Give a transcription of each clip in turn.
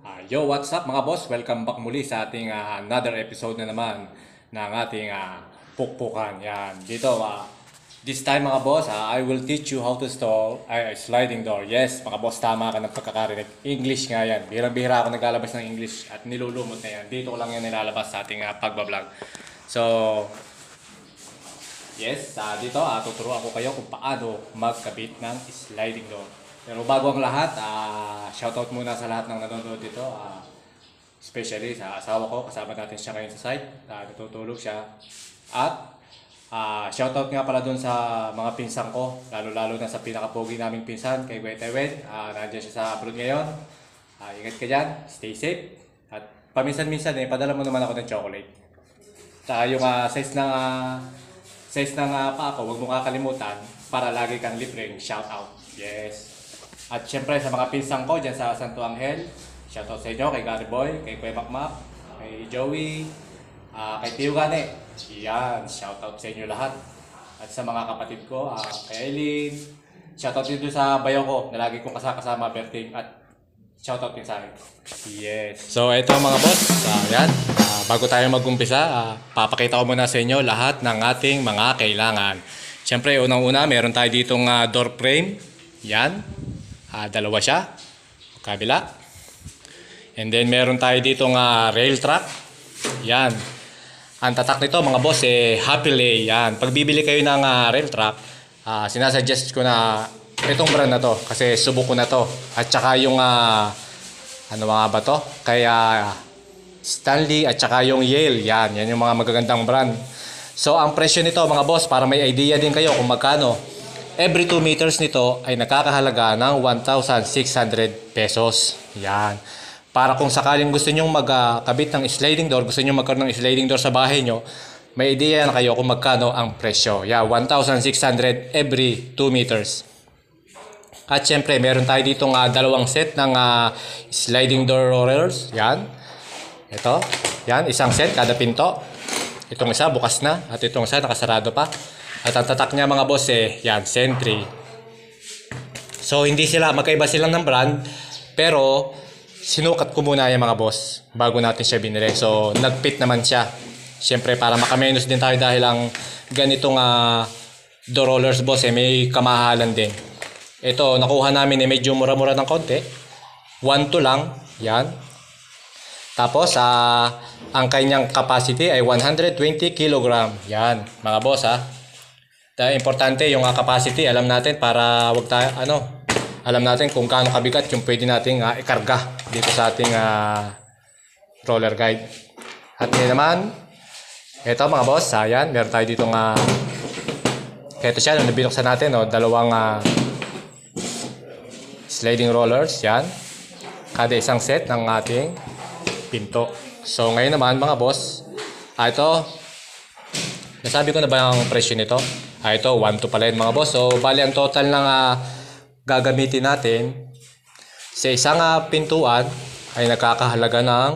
Ah, yo, what's up mga boss? Welcome back muli sa ating ah, another episode na naman ng ating ah, pukpukan. Yan. Dito, ah, this time mga boss, ah, I will teach you how to install a sliding door. Yes, mga boss, tama ka ng pagkakarinig. English nga yan. Bihirang-bihira ako naglalabas ng English at nilulumot na yan. Dito ko lang yan nilalabas sa ating ah, pagbablog. So, Yes, ah, dito ah, tuturuan ko kayo kung paano magkabit ng sliding door. Pero bago ang lahat, ah, shoutout muna sa lahat ng nanonood dito. Ah, especially sa asawa ko, kasama natin siya ngayon sa site. Ah, natutulog siya. At ah, shoutout nga pala dun sa mga pinsan ko, lalo-lalo na sa pinakapogi naming pinsan, kay Tewen. Ah, nandiyan siya sa abroad ngayon. Ah, ingat ka dyan, stay safe. At paminsan-minsan eh, padala mo naman ako ng chocolate. Tsaka yung ah, size ng ah, size ng uh, pa ako, huwag mo kakalimutan para lagi kang libreng shout out. Yes. At syempre sa mga pinsang ko dyan sa Santo Angel, shout out sa inyo kay Gary Boy, kay Kuya Makmak, kay Joey, ah, kay Tio Gane. Yan, shout out sa inyo lahat. At sa mga kapatid ko, ah, kay Eileen, shout out din sa bayo ko na lagi kong kasama Berting at Shoutout din sa akin. Yes. So, ito mga boss. Uh, yan. Ah, bago tayo mag-umpisa, ah, papakita ko muna sa inyo lahat ng ating mga kailangan. Siyempre, unang-una, meron tayo ditong ah, door frame. Yan. Ah, dalawa siya. Kabila. And then, meron tayo ditong ah, rail track. Yan. Ang tatak nito, mga boss, eh, Happy Lay. Yan. Pag bibili kayo ng ah, rail track, ah, sinasuggest ko na itong brand na to. Kasi subok ko na to. At saka yung, ah, ano mga ba to? Kaya Stanley at saka yung Yale. Yan, yan yung mga magagandang brand. So, ang presyo nito, mga boss, para may idea din kayo kung magkano. Every 2 meters nito ay nakakahalaga ng 1,600 pesos. Yan. Para kung sakaling gusto nyong magkabit ng sliding door, gusto nyong magkaroon ng sliding door sa bahay nyo, may idea na kayo kung magkano ang presyo. Yeah, 1,600 every 2 meters. At syempre, meron tayo dito nga dalawang set ng ah, sliding door rollers. Yan. Ito. Yan, isang set kada pinto. Itong isa bukas na at itong isa nakasarado pa. At ang tatak niya mga boss eh, yan, Sentry. So hindi sila, magkaiba silang ng brand, pero sinukat ko muna yung mga boss bago natin siya binili. So nagpit naman siya. Siyempre para makamenos din tayo dahil ang ganitong uh, door rollers boss eh, may kamahalan din. Ito, nakuha namin eh, medyo mura-mura ng konti. 1 to lang, yan. Tapos, ah, ang kanyang capacity ay 120 kg. Yan, mga boss ha. Dahil importante yung ah, capacity, alam natin para wag tayo, ano, alam natin kung gaano kabigat yung pwede nating ah, ikarga dito sa ating ah, roller guide. At yun naman, ito mga boss, ayan, meron tayo dito nga, ito siya, nabinuksan natin, no, dalawang ah, sliding rollers, yan. Kada isang set ng ating pinto. So ngayon naman mga boss, ah, ito, nasabi ko na ba ang presyo nito? Ah, ito, 1 to pala yun mga boss. So bali ang total ng ah, gagamitin natin sa isang ah, pintuan ay nakakahalaga ng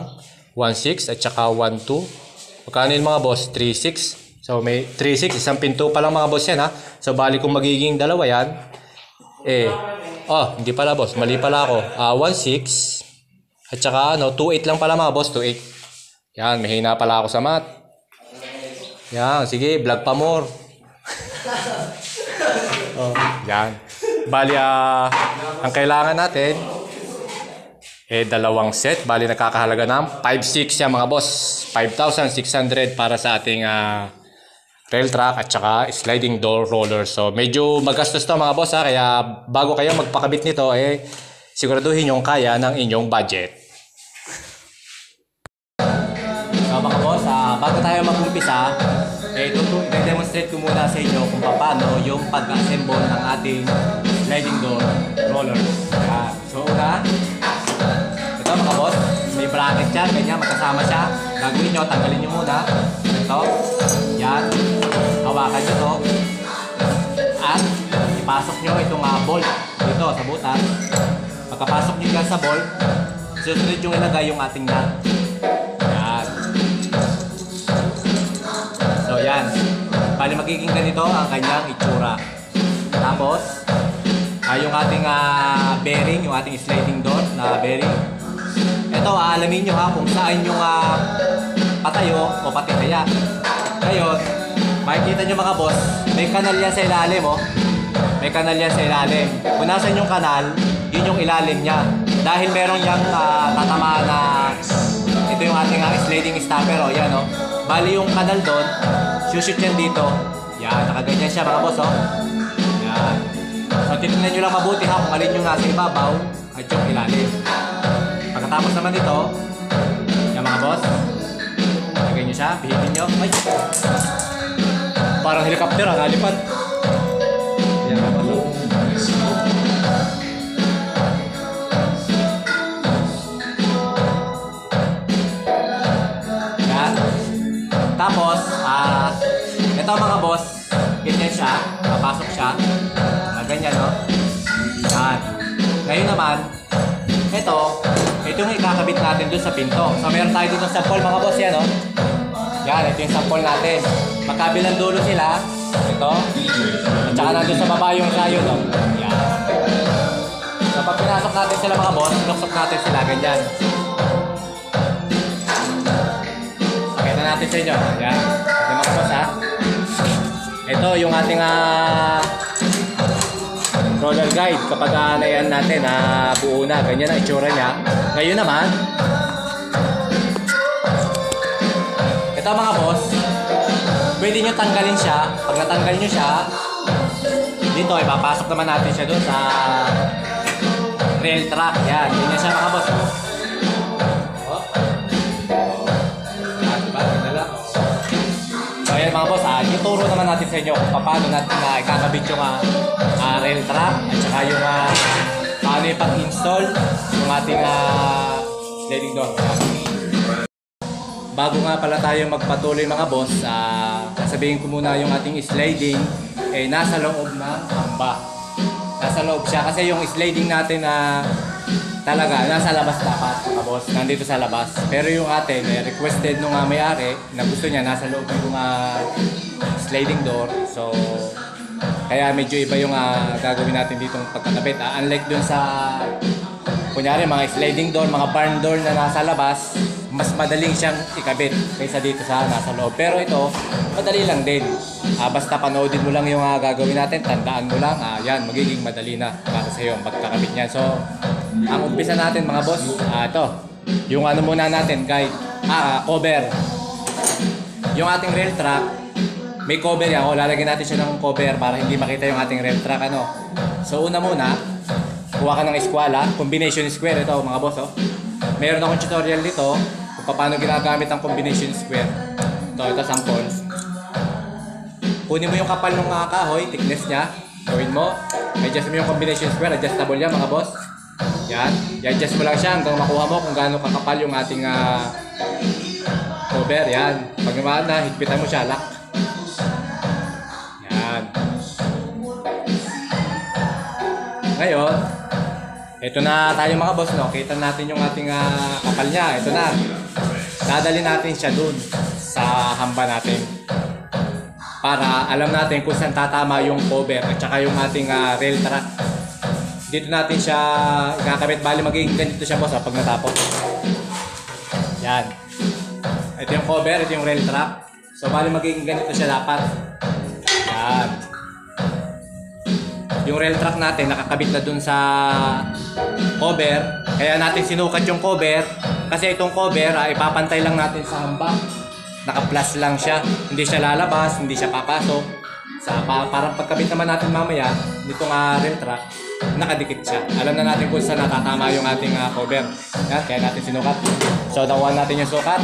1.6 at saka 1.2. Magkano yun mga boss? 3.6. So may 3.6, isang pinto pa lang mga boss yan ha. So bali kung magiging dalawa yan, eh, oh, hindi pala boss, mali pala ako. Ah, 1.6 at saka ano, 2.8 lang pala mga boss, 2.8. Yan, may hina pala ako sa math. Yan, sige, vlog pa more. Oh, yan. Bali, ah, ang kailangan natin, eh, dalawang set. Bali, nakakahalaga ng 5.6 yan mga boss. 5,600 para sa ating ah, rail track at saka sliding door roller. So, medyo magastos to mga boss ha. Kaya bago kayo magpakabit nito, eh, siguraduhin yung kaya ng inyong budget. So mga boss, ah, bago tayo mag-umpisa, i-demonstrate ko muna sa inyo kung paano yung pag-assemble ng ating sliding door roller. Ah, so una, ito mga boss, may bracket siya, ganyan, magkasama siya. Gagawin nyo, tanggalin nyo muna. Ito, yan, hawakan nyo to. At ipasok nyo itong uh, bolt dito sa butas. Pagkapasok nyo dyan sa bolt, susunod yung ilagay yung ating nut. Yan. Bali magiging ganito ang kanyang itsura. Tapos, ah, yung ating ah, bearing, yung ating sliding door na bearing. Ito, aalamin nyo ha kung saan yung uh, patayo o patihaya. Ngayon, makikita nyo mga boss, may kanal yan sa ilalim oh. May kanal yan sa ilalim. Kung nasan yung kanal, yun yung ilalim niya. Dahil meron yung uh, tatamaan na ito yung ating uh, sliding stopper oh, yan oh. Bali yung kanal doon, shoot yan dito. Yan, nakaganyan siya mga boss oh. Yan. So titignan nyo lang mabuti ha kung alin yung nasa ibabaw at yung ilalim. Pagkatapos naman nito, yan mga boss, lagay nyo siya, pihitin nyo. Ay! Parang helicopter ah, nalipad. Mga boss, ganyan siya, papasok siya. Ah, ganyan, no? Yan. Ngayon naman, ito, ito yung ikakabit natin dun sa pinto. So, meron tayo dito sa sample mga boss, yan, no? Yan, ito yung sample natin. Magkabilang dulo sila. Ito. At saka nandun sa baba yung sayo, no? Yan. So, pag pinasok natin sila mga boss, luksok natin sila, ganyan. Pakita natin sa inyo. Yan. Ito mga boss, ha? Ito yung ating ah, roller guide kapag uh, nayan natin na buo na. Ganyan ang itsura niya. Ngayon naman, ito mga boss, pwede nyo tanggalin siya. Pag natanggal nyo siya, dito ipapasok naman natin siya doon sa rail track. Yan, ganyan siya mga boss. Mga boss, ah, ituro naman natin sa inyo kung paano natin na ikakabit yung ah, ah, rail track at saka yung ah, paano yung pag-install yung ating ah, sliding door. Bago nga pala tayo magpatuloy mga boss, ah, sasabihin ko muna yung ating sliding eh nasa loob ng hamba. Nasa loob siya kasi yung sliding natin na talaga nasa labas dapat mga boss, nandito sa labas. Pero yung atin eh, requested nung uh, may-ari na gusto niya nasa loob yung ah, sliding door. So kaya medyo iba yung ah, gagawin natin ditong pagkakabit. Ah, unlike dun sa kunyari mga sliding door, mga barn door na nasa labas, mas madaling siyang ikabit kaysa dito sa nasa loob. Pero ito, madali lang din. Ah, basta panoodin mo lang yung ah, gagawin natin, tandaan mo lang, ah, yan, magiging madali na para sa iyo ang pagkakabit niyan. So, ang umpisa natin mga boss, ah, ito, yung ano muna natin, ah, ah, cover. Yung ating rail track, may cover yan. O, lalagyan natin siya ng cover para hindi makita yung ating rail track. Ano. So, una muna, kuha ka ng eskwala, combination square. Ito, mga boss, oh. Meron akong tutorial dito kung paano ginagamit ang combination square. Ito, ito, sample. Kunin mo yung kapal ng mga kahoy, thickness niya. Gawin mo. Adjust mo yung combination square. Adjustable yan, mga boss. Yan. I-adjust mo lang siya hanggang makuha mo kung gaano kakapal yung ating ah, cover. Yan. Pag naman na, higpitan mo siya, lock. Yan. Ngayon, ito na tayo mga boss, no? Kita natin yung ating ah, kapal niya. Ito na. Dadali natin siya dun sa hamba natin. Para alam natin kung saan tatama yung cover at saka yung ating ah, rail track. Dito natin siya ikakabit. Bali magiging ganito siya boss ah, pag natapos. Yan. Ito yung cover, ito yung rail track. So bali magiging ganito siya dapat. Yan. Yung rail track natin nakakabit na dun sa cover. Kaya natin sinukat yung cover kasi itong cover ah, ipapantay lang natin sa hamba. Naka-plus lang siya. Hindi siya lalabas, hindi siya papasok. Sa pa, parang pagkabit naman natin mamaya nitong uh, rail track, nakadikit siya. Alam na natin kung saan natatama yung ating ah, cover. Yan, kaya natin sinukat. So nakuha natin yung sukat.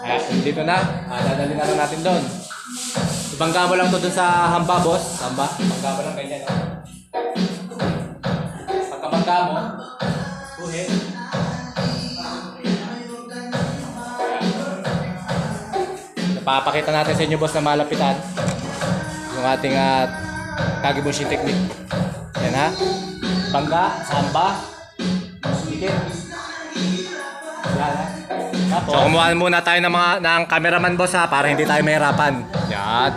Kaya dito na, ah, dadali na lang natin doon. Ibangga mo lang to dun sa hamba, boss. Hamba. Ibangga mo lang ganyan, no? Pagkabangga mo, kuhin. Napapakita natin sa inyo, boss, na malapitan. Yung ating uh, Kagibushi technique. Yan, ha? Bangga, sa hamba. Dikit. Yan, ha? Tapos, so, kumuha muna tayo ng, mga, ng cameraman boss ha, para hindi tayo mahirapan. Yan.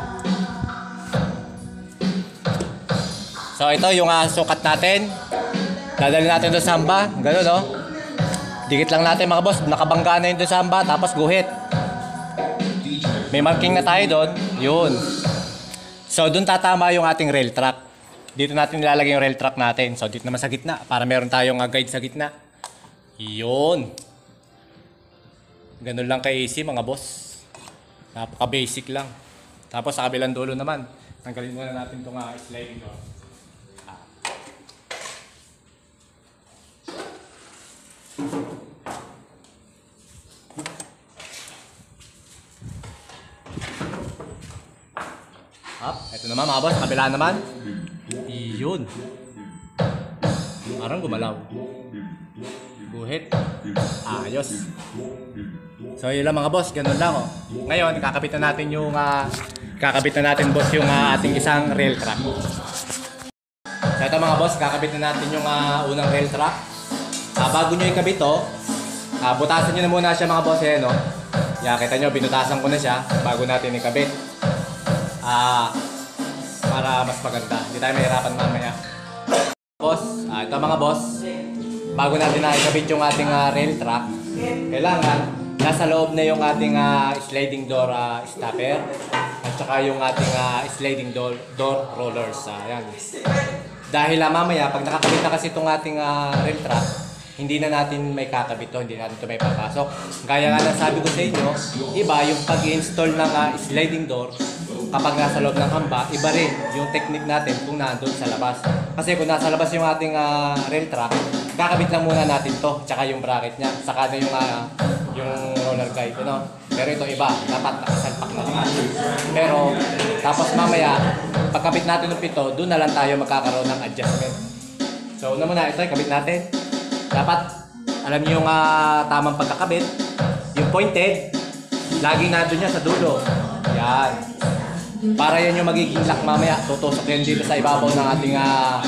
So ito yung uh, sukat natin. Dadali natin doon sa hamba. Ganun no. Dikit lang natin mga boss. Nakabangga na yun doon sa hamba. Tapos guhit. May marking na tayo doon. Yun. So, doon tatama yung ating rail track. Dito natin nilalagay yung rail track natin. So, dito naman sa gitna. Para meron tayong uh, guide sa gitna. Yun. Ganun lang ka-easy mga boss. Napaka-basic lang. Tapos sa kabilang dulo naman, tanggalin muna natin itong uh, sliding door. Ah. Up. Ito naman mga boss, kabila naman. Iyon. Parang gumalaw. Guhit. Ayos. So yun lang mga boss, ganun lang oh. Ngayon, kakabit na natin yung ah, kakabit na natin boss yung ah, ating isang rail track. So ito mga boss, kakabit na natin yung ah, unang rail track. Ah, bago nyo ikabit to, ah, butasan nyo na muna siya mga boss eh, no? Yan, kita nyo, binutasan ko na siya bago natin ikabit. Ah, para mas maganda. Hindi tayo mahirapan mamaya. Boss, ah, ito mga boss, bago natin nakikabit yung ating ah, rail track, kailangan nasa loob na yung ating ah, sliding door ah, stopper at saka yung ating ah, sliding door, door rollers. Ayan. Dahil ah, mamaya, pag nakakabit na kasi itong ating ah, rail track, hindi na natin may kakabit to, hindi natin ito may papasok. Gaya nga ng sabi ko sa inyo, iba yung pag-install ng ah, sliding door, kapag nasa loob ng hamba, iba rin yung technique natin kung nandun sa labas. Kasi kung nasa labas yung ating ah, rail track, kakabit lang muna natin to, tsaka yung bracket niya, saka na yung, ah, yung roller guide, ano? Pero ito iba, dapat nakasalpak na lahat. Pero, tapos mamaya, pagkabit natin ng pito, doon na lang tayo magkakaroon ng adjustment. So, una muna, ito, kabit natin. Dapat, alam niyo yung ah, tamang pagkakabit. Yung pointed, laging nandun niya sa dulo. Yan. Para yan yung magiging lock mamaya. Tutusok yan dito sa ibabaw ng ating uh,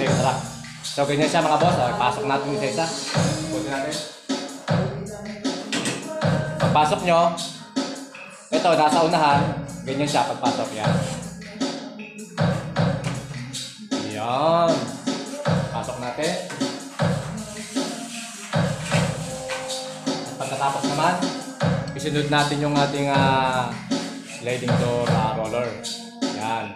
rail track. So, ganyan siya mga boss. Okay, pasok natin isa-isa. Natin. Pagpasok nyo, ito, nasa unahan. Ganyan siya pagpasok. Yan. Yan. Pasok natin. At pagkatapos naman, isunod natin yung ating ah, sliding door ah, roller. Yan.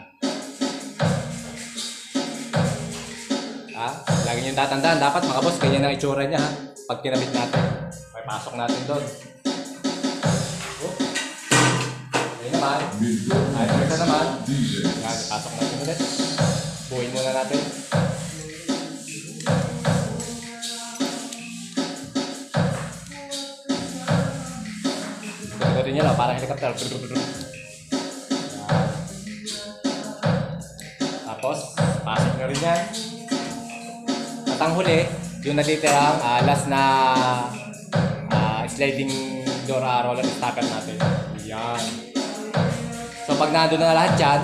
Ha? Lagi niyong tatandaan, dapat mga boss, ganyan ang itsura niya ha. Pag kinabit natin. Okay, pasok natin doon. Oh. Ayun naman. Ay, ito naman. Yan, pasok natin ulit. Buuin muna natin. Gagawin niya lang, parang helicopter. Yan. Tapos, pasok nyo rin yan. At ang huli, yung natitirang ah, last na ah, sliding door ah, roller stopper natin. Yan. So pag nandun na lahat yan,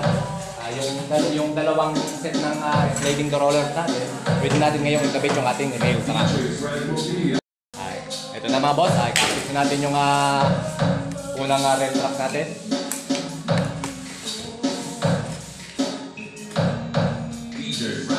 ah, yung, yung dalawang set ng ah, sliding door roller natin, pwede natin ngayong ikabit yung ating email sa ito na mga boss, ay na natin yung ah, unang uh, rail track natin. DJ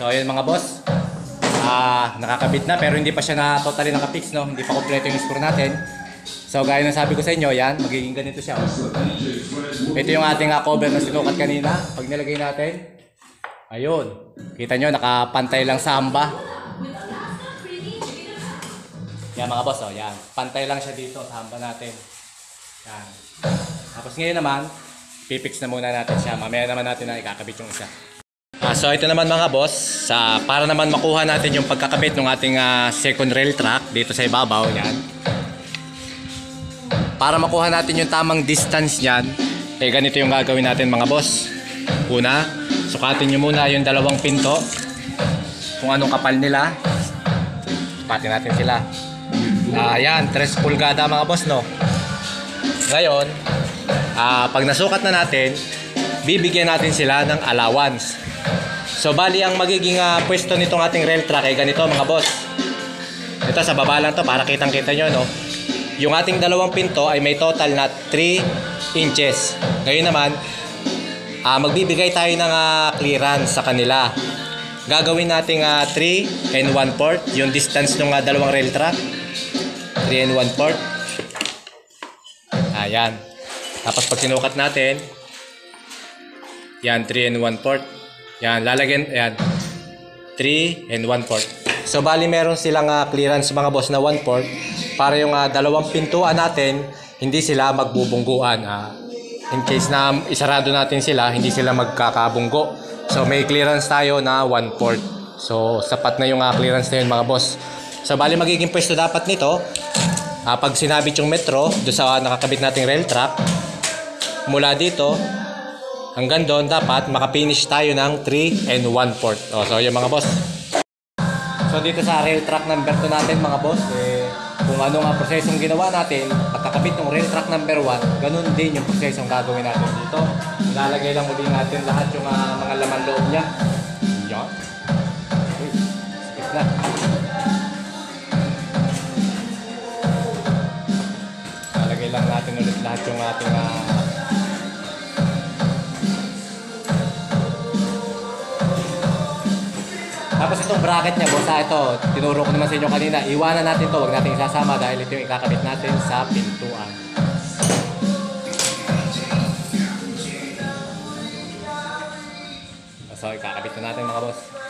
So ayun mga boss. Ah, nakakabit na pero hindi pa siya na totally nakapix no. Hindi pa kompleto yung score natin. So gaya ng sabi ko sa inyo, yan, magiging ganito siya. Ito yung ating ah, cover na sinukat kanina. Pag nilagay natin, ayun. Kita nyo, nakapantay lang sa hamba. Yan mga boss, oh, yan. Pantay lang siya dito sa hamba natin. Yan. Tapos ngayon naman, pipix na muna natin siya. Mamaya naman natin na ikakabit yung isa. Ah, so ito naman mga boss, sa para naman makuha natin yung pagkakabit ng ating ah, second rail track dito sa ibabaw, yan. Para makuha natin yung tamang distance niyan, eh ganito yung gagawin natin mga boss. Una, sukatin nyo muna yung dalawang pinto kung anong kapal nila Sukatin natin sila. Ah, yan, 3 pulgada mga boss, no? Ngayon, ah, pag nasukat na natin, bibigyan natin sila ng allowance. So, bali ang magiging ah, pwesto nitong ating rail track ay ganito mga boss. Ito sa baba lang to para kitang-kita nyo, no? Yung ating dalawang pinto ay may total na 3 inches. Ngayon naman, ah, magbibigay tayo ng ah, clearance sa kanila. Gagawin natin 3 and 1 port, yung distance ng ah, dalawang rail track. 3 and 1 port. Ayan. Tapos pag sinukat natin, yan, 3 and 1 port. Yan, lalagyan, yan. 3 and 1 port. So, bali meron silang ah, clearance mga boss na 1 port para yung ah, dalawang pintuan natin, hindi sila magbubungguan. ah. in case na isarado natin sila, hindi sila magkakabunggo. So, may clearance tayo na 1 port. So, sapat na yung ah, clearance na yun mga boss. So, bali magiging pwesto dapat nito, ah, pag sinabit yung metro, doon sa nakakabit nating rail track, mula dito, hanggang doon dapat makapinish tayo ng 3 and 1 port. Oh, so yung mga boss. So dito sa rail track number 2 natin mga boss, eh, kung ano nga prosesong ginawa natin, pagkakabit ng rail track number 1, ganun din yung prosesong gagawin natin dito. Ilalagay lang muli natin lahat yung ah, mga laman loob niya. Yan. Uy, sikip na. Lalagay lang natin ulit lahat yung ating ah, Tapos itong bracket niya, boss, ah, ito, tinuro ko naman sa inyo kanina. Iwanan natin to, wag natin isasama dahil ito yung ikakabit natin sa pintuan. So, ikakabit na natin mga boss.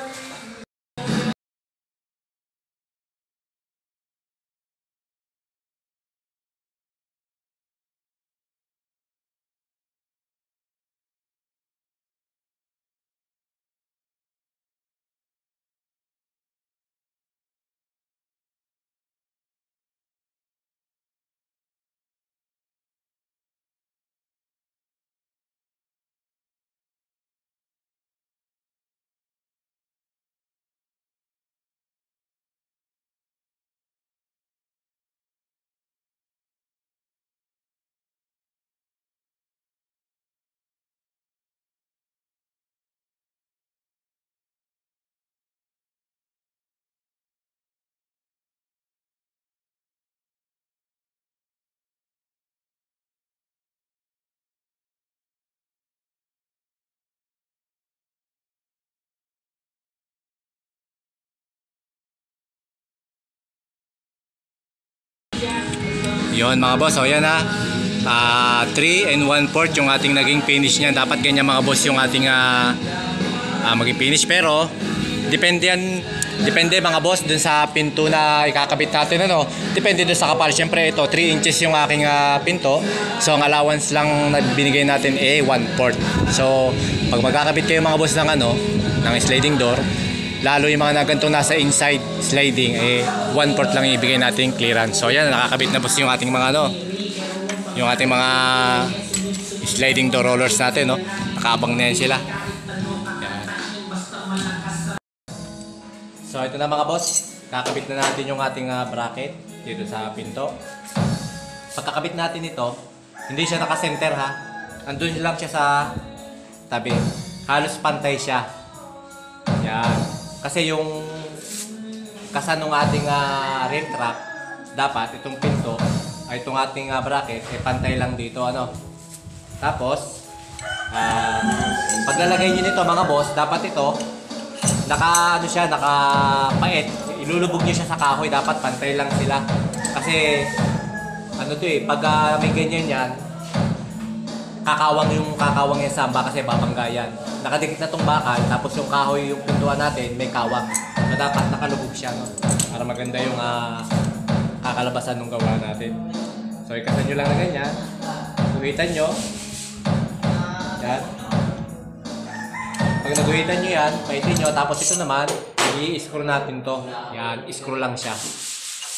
Yon mga boss, o yan ha. Ah, 3 and 1 port yung ating naging finish niyan. Dapat ganyan mga boss yung ating ah, ah, maging finish. Pero, depende yan, depende mga boss dun sa pinto na ikakabit natin. Ano? Depende dun sa kapal. Siyempre ito, 3 inches yung aking ah, pinto. So, ang allowance lang na binigay natin eh 1 port. So, pag magkakabit kayo mga boss ng ano, ng sliding door, lalo yung mga nagantong nasa inside sliding eh one port lang ibigay natin clearance. So yan nakakabit na boss yung ating mga ano yung ating mga sliding door rollers natin no? Nakabang na yan sila. Yan. so ito na mga boss. Kakabit na natin yung ating ah, bracket dito sa pinto. Pagkakabit natin ito hindi siya nakasenter ha? Andun lang siya sa tabi. Halos pantay siya. Yan. Kasi yung kasan ng ating uh, rail track, dapat itong pinto, ay itong ating ah, bracket, ay pantay lang dito. ano Tapos, ah paglalagay nyo nito mga boss, dapat ito, naka ano siya, naka pait. Ilulubog nyo siya sa kahoy, dapat pantay lang sila. Kasi, ano to eh, pag ah, may ganyan yan, kakawang yung kakawang yung samba kasi babangga yan. Nakadikit na tong bakal, tapos yung kahoy yung pintuan natin, may kawang. So dapat nakalubog siya, no? Para maganda yung ah, kakalabasan ng gawa natin. So ikasan nyo lang na ganyan. Guhitan nyo. Yan. Pag naguhitan nyo yan, paitin nyo. Tapos ito naman, i-screw natin to. Yan, screw lang siya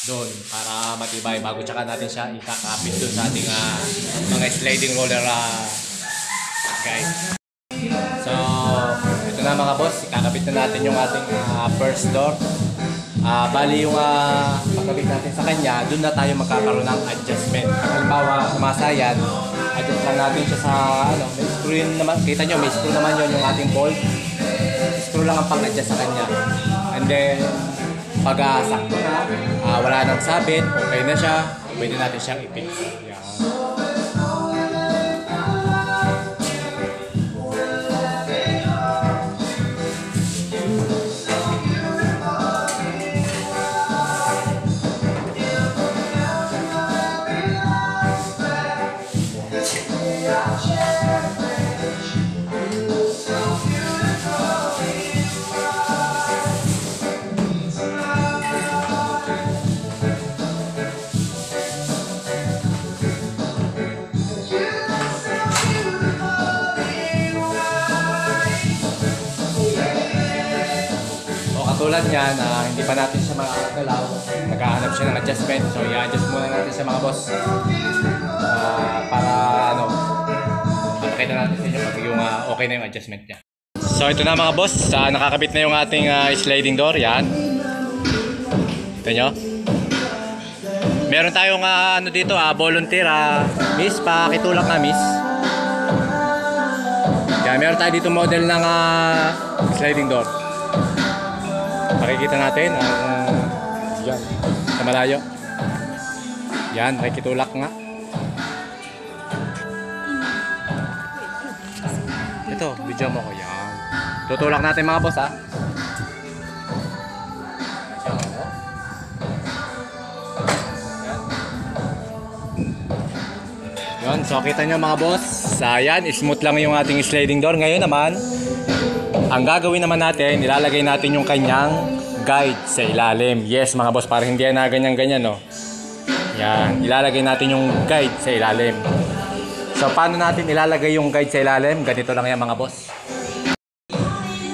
doon para matibay bago tsaka natin siya ikakapit doon sa ating ah, mga sliding roller ah, guys. So, ito na mga boss, ikakapit na natin yung ating ah, first door. Ah, bali yung uh, pagkabit natin sa kanya, doon na tayo magkakaroon ng adjustment. Halimbawa, umasa yan, adjust lang natin siya sa ano, may screw yun naman, kita nyo, may screw naman yun yung ating bolt. Screw lang ang pang-adjust sa kanya. And then, pag uh, ah, wala nang sabit, okay na siya, pwede natin siyang i-fix. Katulad niyan, ah, hindi pa natin siya makakagalaw. Naghahanap siya ng adjustment. So i-adjust muna natin sa mga boss. Ah, para ano, makita natin sa inyo pag yung ah, okay na yung adjustment niya. So ito na mga boss, Ah, nakakabit na yung ating ah, sliding door. Yan. Ito nyo. Meron tayong ah, ano dito, ah, volunteer. ah, miss, pakitulak na miss. Yan, meron tayo dito model ng ah, sliding door. Makikita natin ang yan, sa malayo. Yan, makikitulak nga. Ito, video mo ko yan. Tutulak natin mga boss ha. Yan, so kita nyo mga boss. Sa yan, smooth lang yung ating sliding door. Ngayon naman, ang gagawin naman natin, nilalagay natin yung kanyang guide sa ilalim. Yes, mga boss, para hindi na ganyan-ganyan, no? Yan, ilalagay natin yung guide sa ilalim. So, paano natin ilalagay yung guide sa ilalim? Ganito lang yan, mga boss.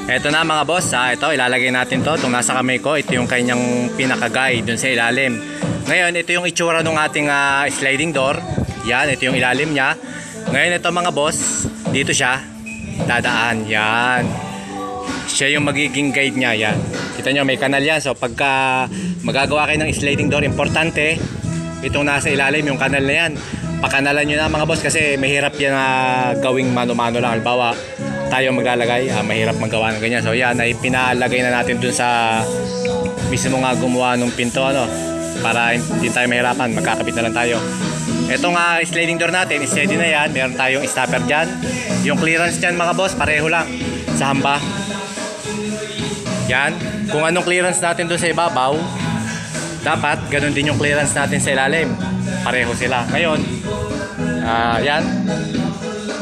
Ito na mga boss, ah, ito ilalagay natin to. Itong nasa kamay ko, ito yung kanyang pinaka-guide dun sa ilalim. Ngayon, ito yung itsura ng ating ah, sliding door. Yan, ito yung ilalim niya. Ngayon, ito mga boss, dito siya dadaan. Yan. Siya yung magiging guide niya. Yan. Kita nyo, may kanal yan. So, pagka magagawa kayo ng sliding door, importante, itong nasa ilalim, yung kanal na yan. Pakanalan nyo na mga boss kasi mahirap yan na gawing mano-mano lang. Halimbawa, tayo maglalagay, ah, mahirap magawa ng ganyan. So, yan, ay pinalagay na natin dun sa mismo nga gumawa ng pinto, ano, para hindi tayo mahirapan, magkakabit na lang tayo. Itong uh, sliding door natin, steady na yan. Meron tayong stopper dyan. Yung clearance dyan mga boss, pareho lang sa hamba. Yan. Kung anong clearance natin doon sa ibabaw, dapat ganun din yung clearance natin sa ilalim. Pareho sila. Ngayon, ah yan.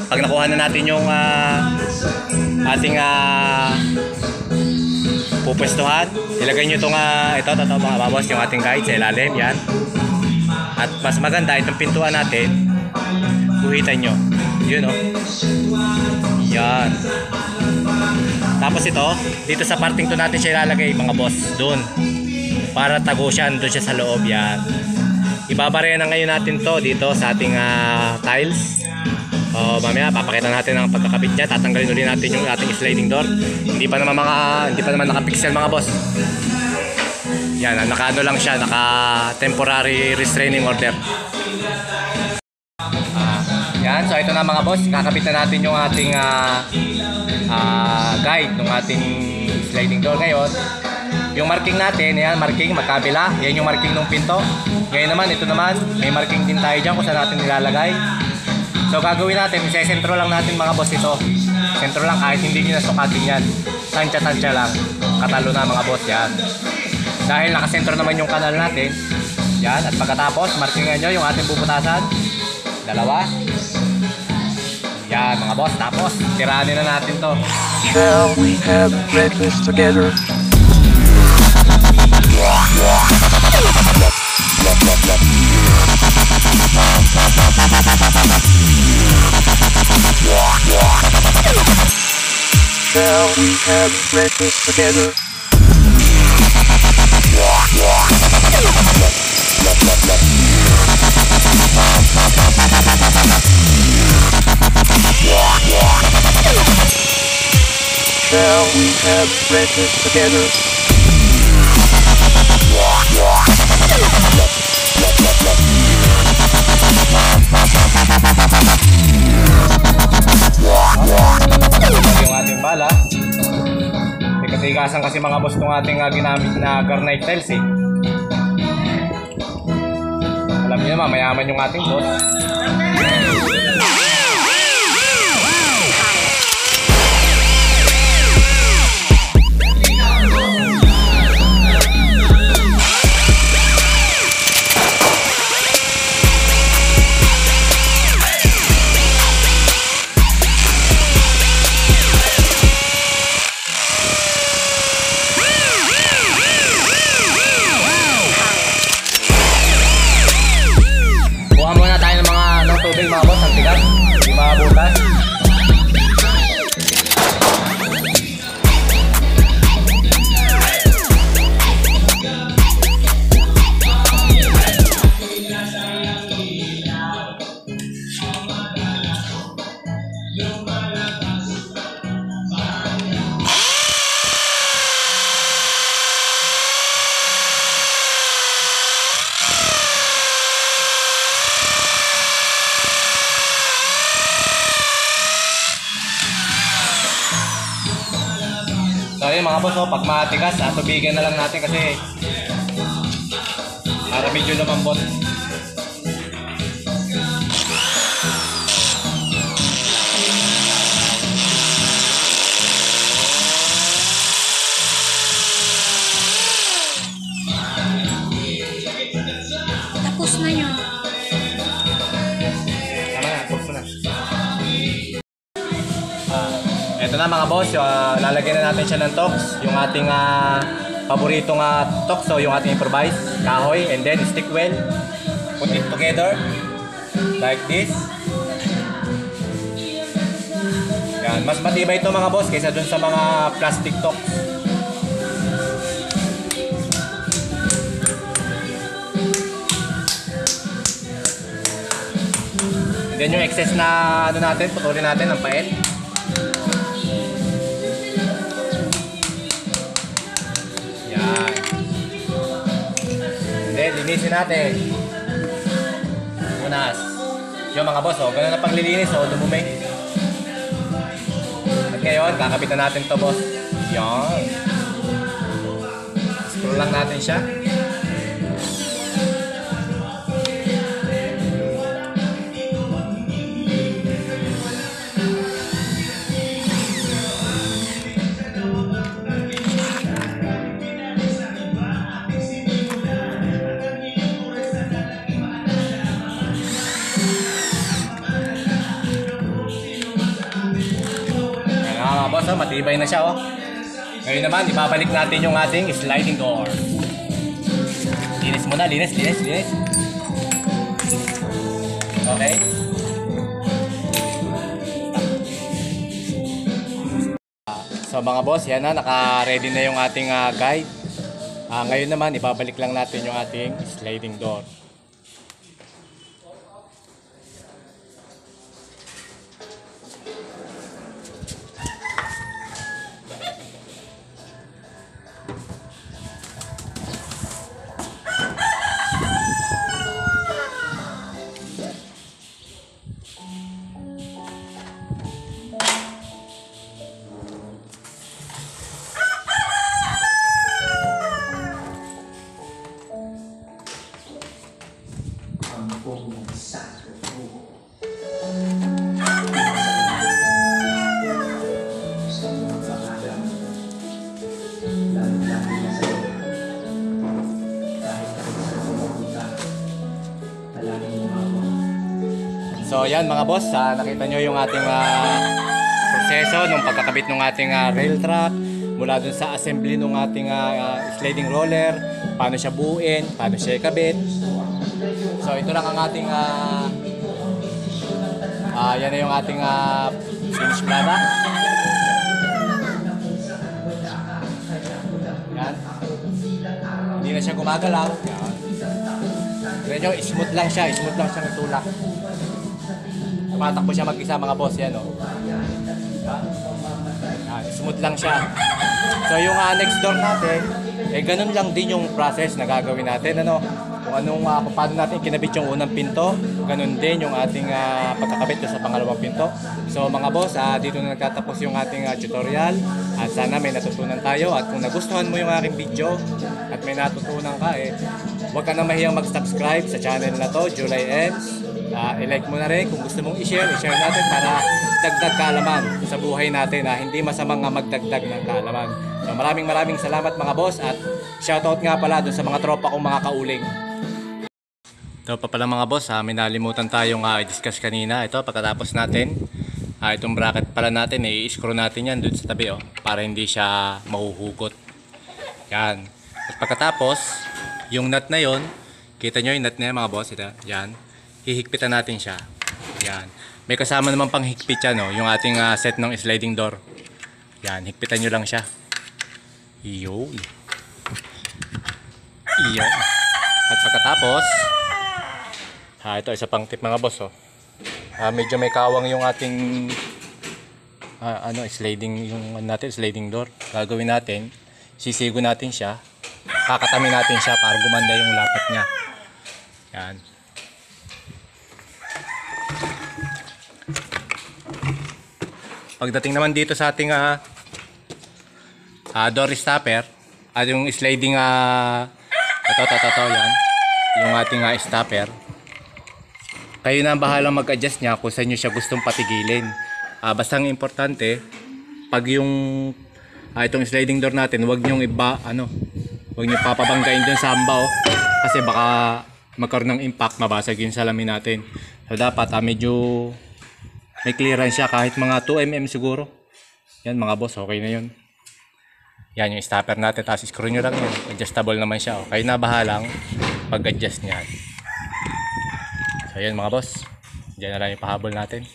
Pag nakuha na natin yung ah, ating uh, pupwestuhan, ilagay nyo itong uh, ito, ito, mga boss, yung ating guide sa ilalim. Yan. At mas maganda itong pintuan natin. Kuhitan nyo. Yun oh. Yan. Tapos ito, dito sa parting to natin siya ilalagay mga boss. Doon. Para tago siya. Doon siya sa loob. Yan. Ibabarayan na ngayon natin to dito sa ating ah, tiles. O mamaya papakita natin ang pagkakabit niya. Tatanggalin ulit natin yung ating sliding door. Hindi pa naman mga hindi pa naman nakapixel mga boss. Yan, ah, naka ano lang siya, naka temporary restraining order. Yan, so ito na mga boss, kakabit na natin yung ating ah, ah, guide ng ating sliding door ngayon. Yung marking natin, yan, marking magkabila, yan yung marking ng pinto. Ngayon naman, ito naman, may marking din tayo dyan kung saan natin nilalagay. So gagawin natin, isa-sentro lang natin mga boss ito. Sentro lang kahit hindi nyo nasukatin yan. Tansya-tansya lang. Katalo na mga boss yan. Dahil nakasentro naman yung kanal natin. Yan. At pagkatapos, markingan nyo yung ating bubutasan. Dalawa. Yan mga boss. Tapos, tiranin na natin to. Shall we have breakfast together? Shall we have breakfast together? Shall we have breakfast together? yung ating bala. Tigas-tigasan kasi mga boss itong ating ah, ginamit na garnite tiles eh. Alam niyo naman, mayaman yung ating boss. Boss, oh, pag matigas, ah, tubigan na lang natin kasi para medyo lumambot. Mga boss, ah, lalagyan na natin siya ng tox. Yung ating ah, paboritong uh, tox, so yung ating improvise, kahoy, and then stick well. Put it together. Like this. Yan, mas matibay ito mga boss kaysa dun sa mga plastic tox. And then yung excess na ano natin, putulin natin ng paet. Yan. Then linisin natin. Unas. Yung mga boss, oh, ganun na paglilinis, oh, dumumi. At ngayon, kakapitan natin to boss. Yan. Scroll lang natin siya. Boss, oh, matibay na siya. Oh. Ngayon naman, ibabalik natin yung ating sliding door. Linis muna, linis, linis, linis. Okay. So mga boss, yan na, naka-ready na yung ating ah, guide. Ah, ngayon naman, ibabalik lang natin yung ating sliding door. So yan mga boss, ah, nakita nyo yung ating ah, proseso ng pagkakabit ng ating ah, rail trap mula dun sa assembly ng ating ah, sliding roller, paano siya buuin, paano siya ikabit. So ito lang ang ating ah, ah, yan na yung ating ah, finish product. Hindi na siya gumagalaw. Medyo smooth lang siya, smooth lang siya ng tulak. Tumatakbo siya mag-isa mga boss yan, oh. Yan, smooth lang siya. So yung uh, next door natin, eh ganun lang din yung process na gagawin natin. Ano? Kung anong, uh, paano natin kinabit yung unang pinto, ganun din yung ating ah, pagkakabit sa pangalawang pinto. So mga boss, ah, dito na nagtatapos yung ating ah, tutorial. At sana may natutunan tayo. At kung nagustuhan mo yung aking video at may natutunan ka, eh, huwag ka na mahiyang mag-subscribe sa channel na to, July Ends. Ah, i-like mo na rin kung gusto mong i-share, i-share natin para dagdag kaalaman sa buhay natin na hindi masamang nga magdagdag ng kaalaman. So maraming maraming salamat mga boss at shoutout nga pala dun sa mga tropa kong mga kauling. Ito pa pala mga boss, ha, may nalimutan tayong uh, i-discuss kanina. Ito, pagkatapos natin, ah, itong bracket pala natin, i-screw natin yan dun sa tabi, oh, para hindi siya mahuhugot. Yan. At pagkatapos, yung nut na yon, kita nyo yung nut na yan mga boss, ito, yan. Hihigpitan natin siya. Yan. May kasama naman pang higpit yan, oh, yung ating ah, set ng sliding door. Yan, higpitan nyo lang siya. Yun. Iyan. At pagkatapos, ha, ito isa pang tip mga boss, oh. Ah, medyo may kawang yung ating ah, ano, sliding yung ano natin, sliding door. Gagawin natin, sisigo natin siya. Kakatamin natin siya para gumanda yung lapat niya. Yan. Pagdating naman dito sa ating ah, ah, door stopper, at yung sliding ah, ito, ito, ito, ito, yan. Yung ating ah, stopper. Kayo na ang bahalang mag-adjust niya kung saan nyo siya gustong patigilin. Ah, basta ang importante, pag yung ah, itong sliding door natin, wag nyo iba, ano, wag nyo papabanggain dun sa amba, oh. Kasi baka magkaroon ng impact, mabasag yung salamin natin. So dapat ah, medyo may clearance siya kahit mga 2 mm siguro. Yan mga boss, okay na yun. Yan yung stopper natin, tapos screw nyo lang yun. Adjustable naman siya. Oh. Kayo na bahalang pag-adjust niyan. So yan mga boss, Diyan na lang yung pahabol natin.